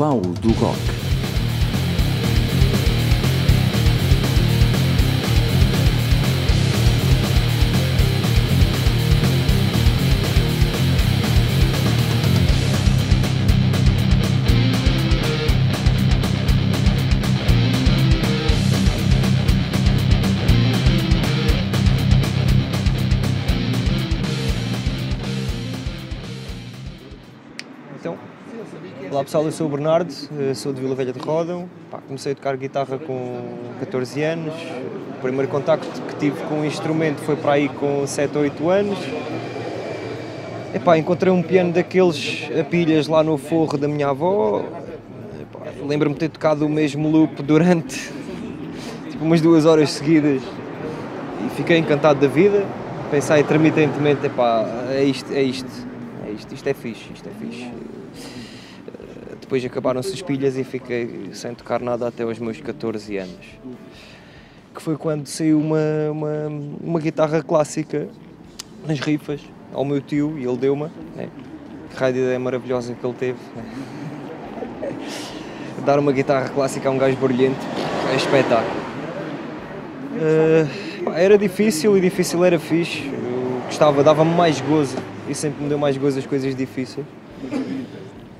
Baú do Rock. Então, olá pessoal, eu sou o Bernardo, eh, sou de Vila Velha de Rodão. Comecei a tocar guitarra com 14 anos. O primeiro contacto que tive com o instrumento foi para aí com 7 ou 8 anos. Epá, encontrei um piano daqueles a pilhas lá no forro da minha avó. Lembro-me de ter tocado o mesmo loop durante tipo, umas duas horas seguidas e fiquei encantado da vida. Pensei intermitentemente, epá, é isto, é isto, é isto, isto é fixe, isto é fixe. Depois acabaram-se as pilhas e fiquei sem tocar nada até aos meus 14 anos. Que foi quando saiu uma, uma, uma guitarra clássica nas rifas ao meu tio e ele deu-me. Né? Que raio de ideia maravilhosa que ele teve. Dar uma guitarra clássica a um gajo barulhento é espetáculo. Pá, era difícil e difícil era fixe. Eu gostava, dava-me mais gozo e sempre me deu mais gozo as coisas difíceis.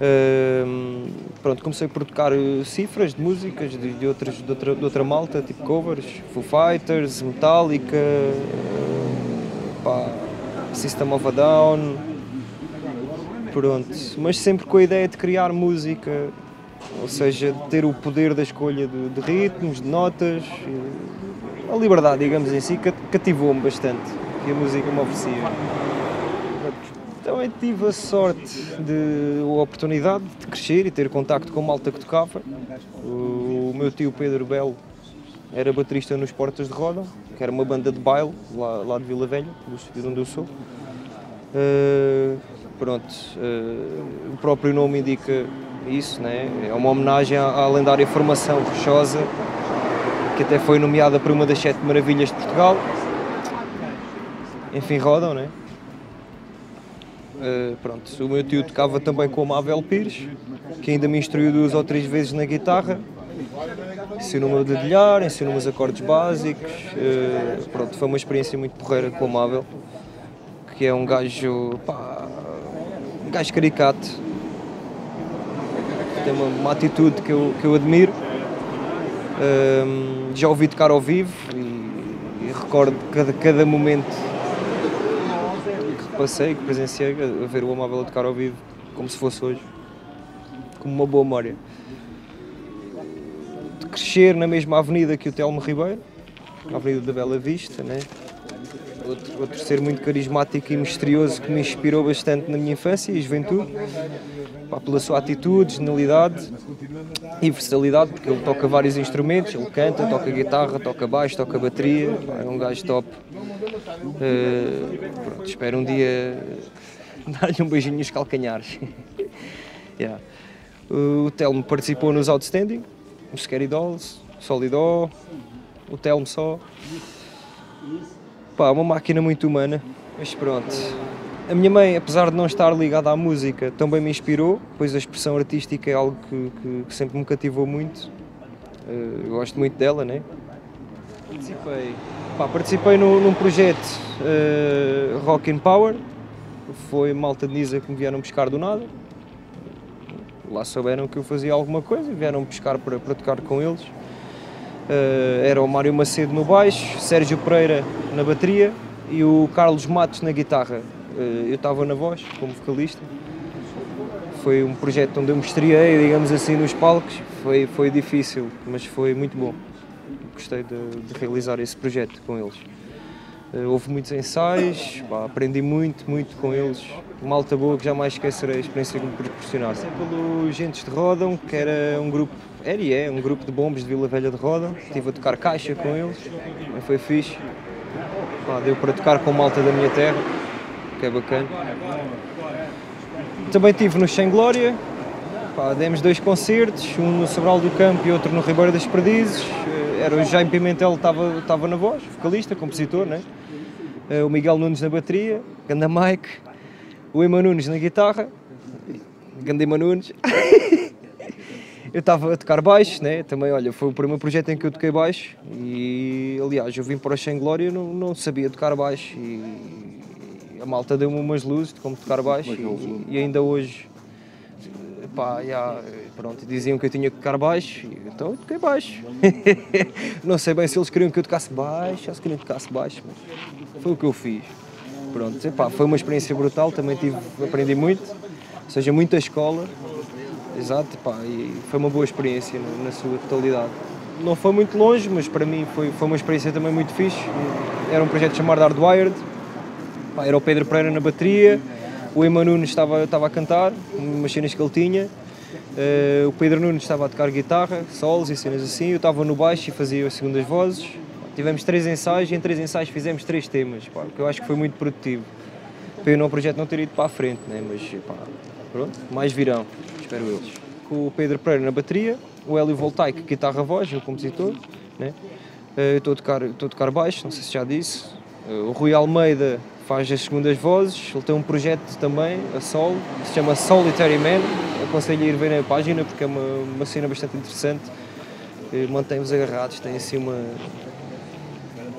Ehm, pronto, comecei por tocar eh, cifras de músicas de, de, outras, de, outra, de outra malta, tipo covers, Foo Fighters, Metallica, eh, pá, System of a Down, pronto, mas sempre com a ideia de criar música, ou seja, de ter o poder da escolha de, de ritmos, de notas, eh, a liberdade, digamos em si, cat- cativou-me bastante, que a música me oferecia. Também tive a sorte de, ou a oportunidade de crescer e ter contacto com malta que tocava. O, meu tio Pedro Belo era baterista nos Portas de Roda, que era uma banda de baile lá, lá de Vila Velha, do sítio de onde eu sou. Uh, pronto, uh, o próprio nome indica isso, né? é uma homenagem à, à lendária formação rochosa, que até foi nomeada para uma das sete maravilhas de Portugal. Enfim, rodam, né? Uh, pronto, o meu tio tocava também com o Mabel Pires, que ainda me instruiu duas ou três vezes na guitarra. Ensinou-me a dedilhar, ensinou-me os acordes básicos. uh, pronto, foi uma experiência muito porreira com o Mabel, que é um gajo, pá, um gajo caricato. Tem uma, uma atitude que eu, que eu admiro. Um, já ouvi tocar ao vivo e, e recordo cada, cada momento passei, que presenciei, a ver o Amável a tocar ao vivo, como se fosse hoje, como uma boa memória. De crescer na mesma avenida que o Telmo Ribeiro, a Avenida da Bela Vista, né? Outro, outro ser muito carismático e misterioso que me inspirou bastante na minha infância e juventude, Pá, pela sua atitude, genialidade e versatilidade, porque ele toca vários instrumentos, ele canta, toca guitarra, toca baixo, toca bateria, pá, é um gajo top. Eh, pronto, espero um dia dar-lhe um beijinho nos calcanhares. Yeah. O Telmo participou nos Outstanding, o Scary Dolls, Solidó, o Telmo só. Pá, uma máquina muito humana, mas pronto. A minha mãe, apesar de não estar ligada à música, também me inspirou, pois a expressão artística é algo que, que- que sempre me cativou muito. Eh, eu gosto muito dela, né? Participei, pá, participei no- num projeto eh, Rock and Power, foi malta de Nisa que me vieram buscar do nada. Lá souberam que eu fazia alguma coisa e vieram buscar para, para tocar com eles. Eh, era o Mário Macedo no baixo, Sérgio Pereira na bateria e o Carlos Matos na guitarra. Eh, eu estava na voz como vocalista. Foi um projeto onde eu me digamos assim, nos palcos. Foi, foi difícil, mas foi muito bom. Gostei de, de realizar esse projeto com eles. Eh, houve muitos ensaios, pá, aprendi muito, muito com eles. Malta boa que jamais esquecerei a experiência que me proporcionaram. Sempre pelo Gentes de Rodam, que era um grupo, era e é, um grupo de bombos de Vila Velha de Rodam. Estive a tocar caixa com eles, foi fixe. Pá, deu para tocar com malta da minha terra, que é bacana. Também estive no Sem Glória, pá, demos dois concertos, um no Sobral do Campo e outro no Ribeiro das Perdizes. Era o Jaime Pimentel que estava, estava na voz, vocalista, compositor, né? Eh, o Miguel Nunes na bateria, Ganda Mike, o Ema Nunes na guitarra, Ganda Ema Nunes. eu estava a tocar baixo, né? também, olha, foi o primeiro projeto em que eu toquei baixo e, aliás, eu vim para o Sem Glória e não, não sabia tocar baixo e a malta deu-me umas luzes de como tocar baixo e, e ainda hoje, pá, já, pronto, diziam que eu tinha que tocar baixo, então eu toquei baixo. não sei bem se eles queriam que eu tocasse baixo ou se queriam que eu tocasse baixo, mas foi o que eu fiz. Pronto, epá, foi uma experiência brutal, também tive, aprendi muito, ou seja, muita escola, exato, epá, e foi uma boa experiência na, na, sua totalidade. Não foi muito longe, mas para mim foi, foi uma experiência também muito fixe. Era um projeto chamado Hardwired, epá, era o Pedro Pereira na bateria, o Emma estava, estava a cantar, umas cenas que ele tinha, uh, o Pedro Nunes estava a tocar guitarra, solos e cenas assim, eu estava no baixo e fazia as segundas vozes, Tivemos três ensaios e em três ensaios fizemos três temas, pá, que eu acho que foi muito produtivo. Pena o projeto não ter ido para a frente, né? mas pá, pronto, mais virão, espero eu. Com o Pedro Pereira na bateria, o Hélio Voltaic, guitarra-voz, o compositor, né? Eh, eu estou a, tocar, estou a tocar baixo, não sei se já disse. Eh, o Rui Almeida faz as segundas vozes, ele tem um projeto também, a solo, que se chama Solitary Man. Aconselho a ir ver na página porque é uma, uma cena bastante interessante. Eh, mantém-vos agarrados, tem assim uma,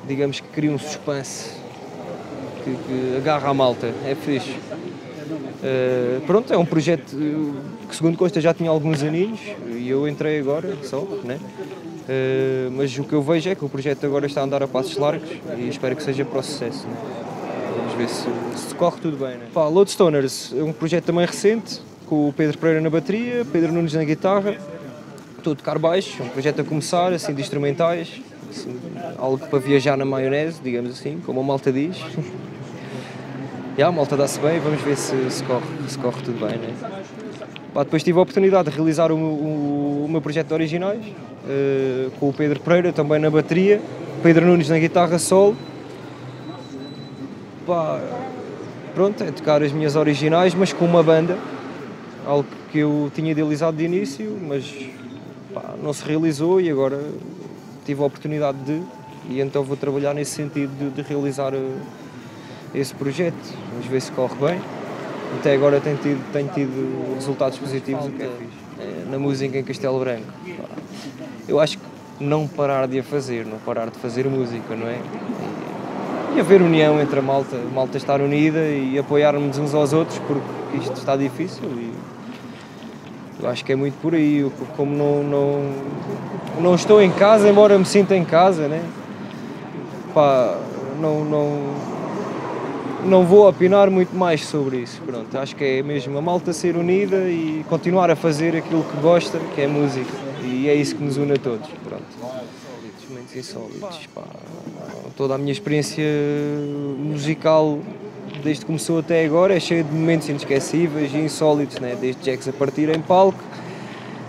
digamos que cria um suspense que, que agarra a malta, é fixe. Uh, pronto, é um projeto que, segundo consta, já tinha alguns aninhos e eu entrei agora só, né? Uh, mas o que eu vejo é que o projeto agora está a andar a passos largos e espero que seja para o sucesso. Né? Vamos ver se, se corre tudo bem. Né? Pá, é um projeto também recente, com o Pedro Pereira na bateria, Pedro Nunes na guitarra, estou a tocar baixo, um projeto a começar, assim, de instrumentais, assim, algo para viajar na maionese, digamos assim, como a malta diz. e a malta dá-se bem, vamos ver se, se, corre, se corre tudo bem. Né? Pá, depois tive a oportunidade de realizar o, o, o meu projeto de originais, uh, com o Pedro Pereira também na bateria, Pedro Nunes na guitarra solo. Pá, pronto, é tocar as minhas originais, mas com uma banda, algo que eu tinha idealizado de início, mas pá, não se realizou e agora tive a oportunidade de, e então vou trabalhar nesse sentido de, de realizar uh, esse projeto. Vamos ver se corre bem. Até agora tenho tido, tenho tido resultados positivos, o que é fixe. É, na música em Castelo Branco. Eu acho que não parar de a fazer, não parar de fazer música, não é? E, haver união entre a malta, a malta estar unida e apoiarmos uns aos outros, porque isto está difícil e eu acho que é muito por aí. Eu, como não, não, não estou em casa, embora me sinta em casa, né? Pá, não, não, não vou opinar muito mais sobre isso. Pronto, acho que é mesmo a malta ser unida e continuar a fazer aquilo que gosta, que é música. E é isso que nos une a todos. Pronto. Momentos insólitos. Pá. Toda a minha experiência musical desde que começou até agora, é cheio de momentos inesquecíveis e insólitos, né? desde Jacks a partir em palco,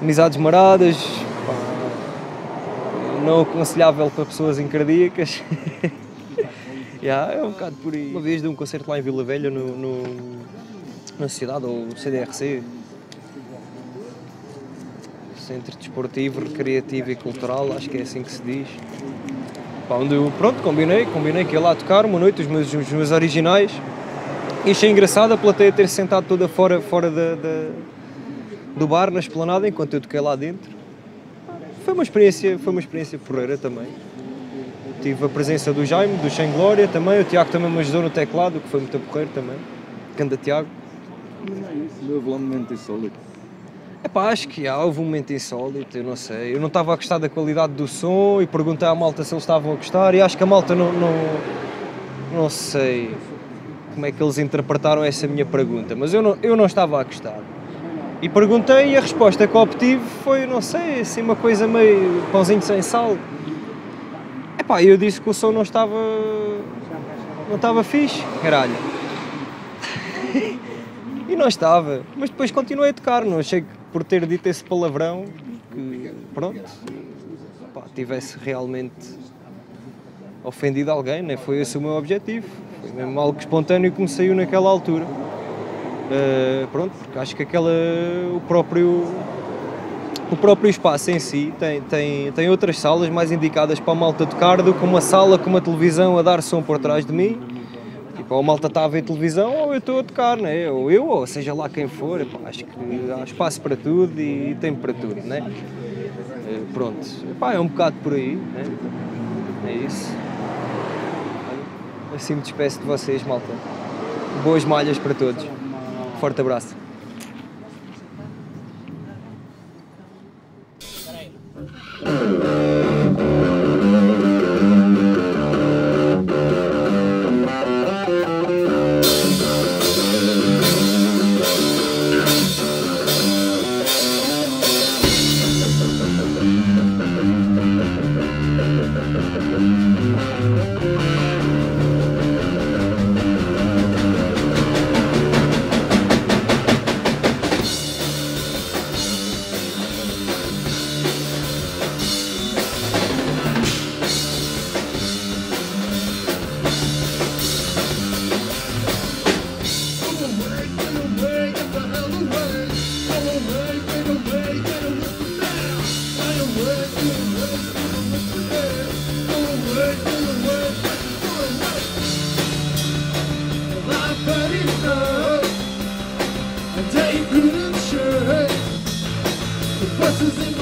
amizades maradas, pá, não aconselhável para pessoas incardíacas. yeah, é um bocado por aí. Uma vez de um concerto lá em Vila Velha, no, no na cidade, ou CDRC, Centro Desportivo, Recreativo e Cultural, acho que é assim que se diz. Pá, onde eu, pronto, combinei, combinei que ia lá tocar uma noite, os meus, os meus originais. E achei engraçado a plateia ter sentado toda fora, fora da, da, do bar, na esplanada, enquanto eu toquei lá dentro. Foi uma experiência, foi uma experiência porreira também. Tive a presença do Jaime, do Sem Glória também, o Tiago também me ajudou no teclado, que foi muito porreiro também. Canta Tiago. Houve lá um momento insólito. Epá, acho que há, houve um momento insólito, eu não sei. Eu não estava a gostar da qualidade do som e perguntei à malta se eles estavam a gostar e acho que a malta não, não, não sei como é que eles interpretaram essa minha pergunta, mas eu não, eu não estava a gostar. E perguntei e a resposta que obtive foi, não sei, assim uma coisa meio pãozinho sem sal. Epá, eu disse que o som não estava. não estava fixe, caralho. e não estava. Mas depois continuei a tocar, não achei que por ter dito esse palavrão que, pronto, epá, tivesse realmente ofendido alguém, né? foi esse o meu objetivo. Foi mesmo algo espontâneo que me saiu naquela altura. Uh, pronto, porque acho que aquela, o próprio o próprio espaço em si tem, tem, tem outras salas mais indicadas para a malta tocar do que uma sala com uma televisão a dar som por trás de mim. Ou a malta está a ver televisão ou eu estou a tocar, né? ou eu, ou seja lá quem for. Epá, acho que há espaço para tudo e tempo para tudo. Né? Eh, pronto, Epá, é um bocado por aí. Né? É isso. Assim me despeço de vocês, malta. Boas malhas para todos. Forte abraço. and take green shirts. The buses in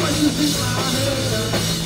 Thank you.